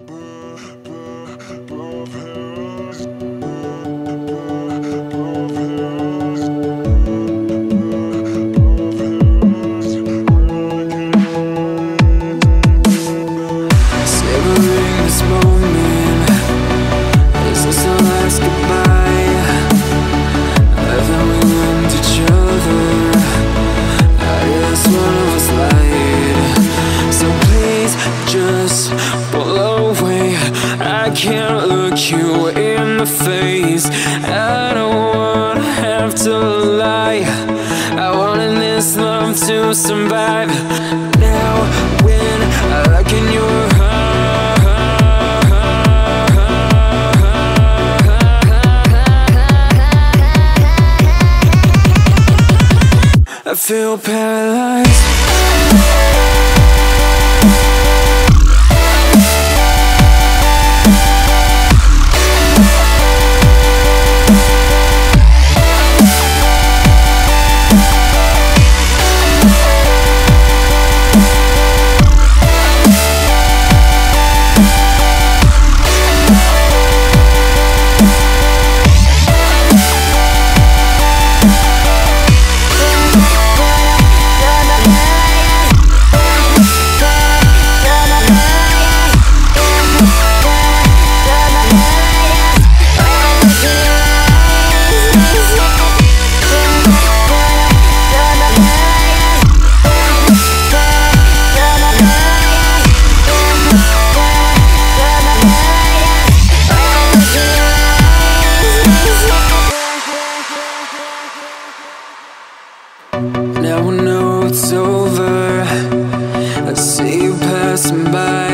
Savoring face. I don't wanna have to lie. I wanted this love to survive. Now when I look in your eyes I feel paralyzed Now I know it's over. I see you passing by,